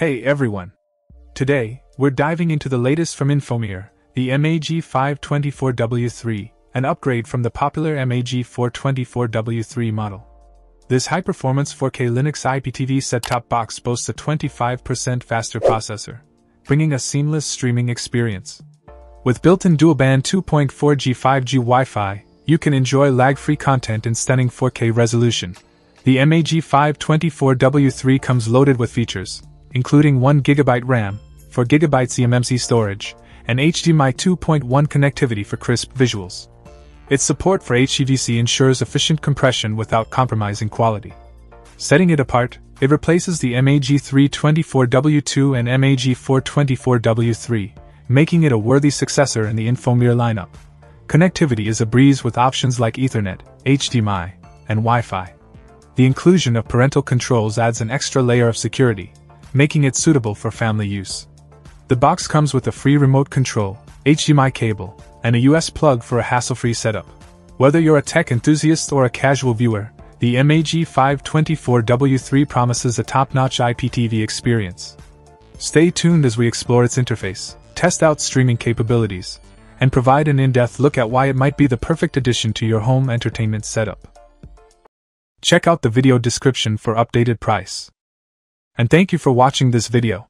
Hey everyone! Today, we're diving into the latest from Infomir, the MAG 524W3, an upgrade from the popular MAG 424W3 model. This high performance 4K Linux IPTV set top box boasts a 25% faster processor, bringing a seamless streaming experience. With built in dual band 2.4G 5G Wi Fi, you can enjoy lag free content in stunning 4K resolution. The MAG 524W3 comes loaded with features including 1GB RAM, 4GB eMMC storage, and HDMI 2.1 connectivity for crisp visuals. Its support for HEVC ensures efficient compression without compromising quality. Setting it apart, it replaces the MAG324W2 and MAG424W3, making it a worthy successor in the Infomir lineup. Connectivity is a breeze with options like Ethernet, HDMI, and Wi Fi. The inclusion of parental controls adds an extra layer of security, making it suitable for family use. The box comes with a free remote control, HDMI cable, and a US plug for a hassle free setup. Whether you're a tech enthusiast or a casual viewer, the MAG 524W3 promises a top notch IPTV experience. Stay tuned as we explore its interface, test out streaming capabilities, and provide an in depth look at why it might be the perfect addition to your home entertainment setup. Check out the video description for updated price. And thank you for watching this video.